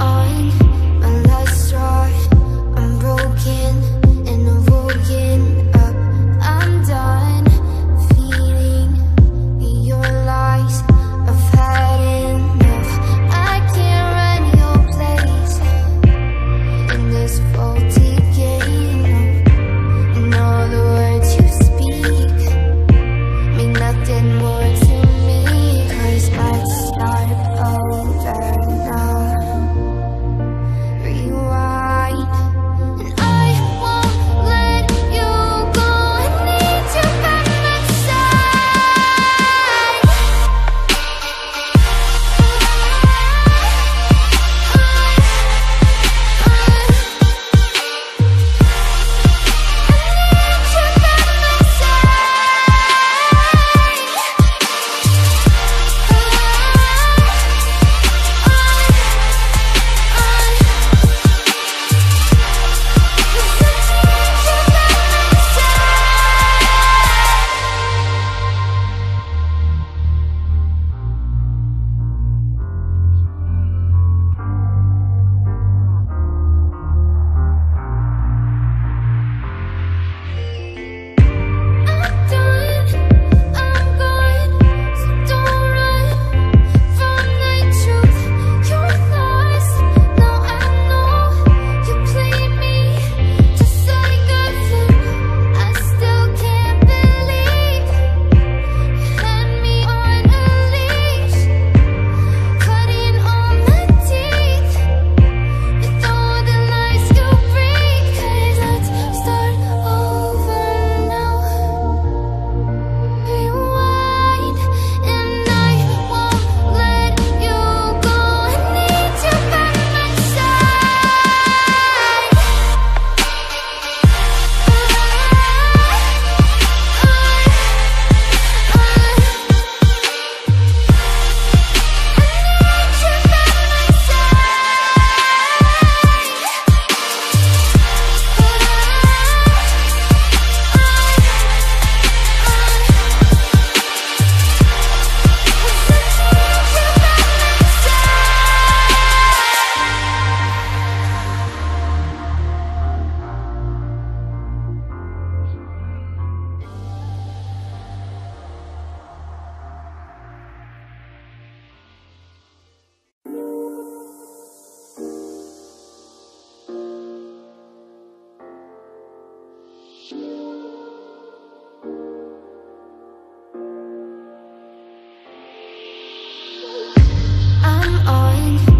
on on.